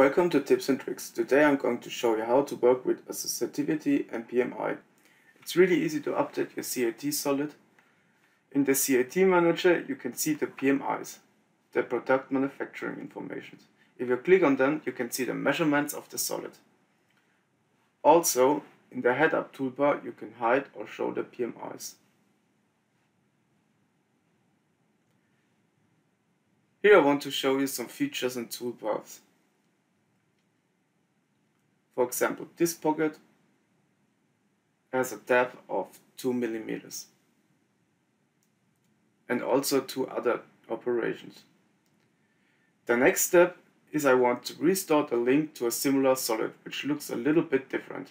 Welcome to Tips and Tricks. Today I'm going to show you how to work with associativity and PMI. It's really easy to update your CAD solid. In the CAD manager you can see the PMIs, the product manufacturing information. If you click on them you can see the measurements of the solid. Also in the head-up toolbar you can hide or show the PMIs. Here I want to show you some features and toolbars. For example, this pocket has a depth of 2 millimeters and also two other operations. The next step is I want to restore the link to a similar solid which looks a little bit different.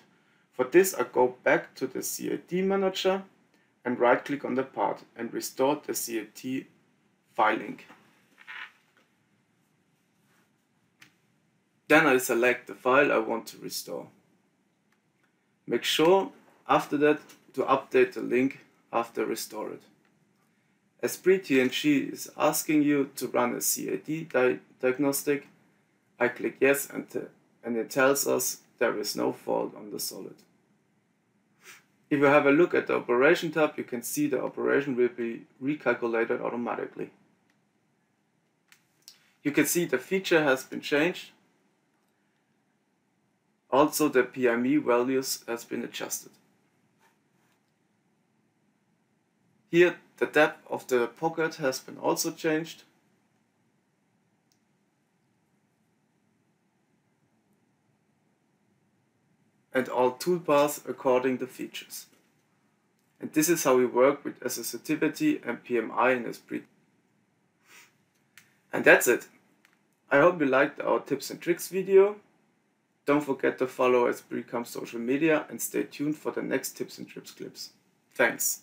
For this I go back to the CAD manager and right click on the part and restore the CAD file link. Then I select the file I want to restore. Make sure after that to update the link after restore it. Esprit TNG is asking you to run a CAD di diagnostic. I click yes and, and it tells us there is no fault on the solid. If you have a look at the operation tab, you can see the operation will be recalculated automatically. You can see the feature has been changed also the PMI values has been adjusted. Here the depth of the pocket has been also changed. And all toolbars according to features. And this is how we work with associativity and PMI in Esprit. And that's it. I hope you liked our tips and tricks video. Don't forget to follow Esprit.com social media and stay tuned for the next tips and tricks clips. Thanks.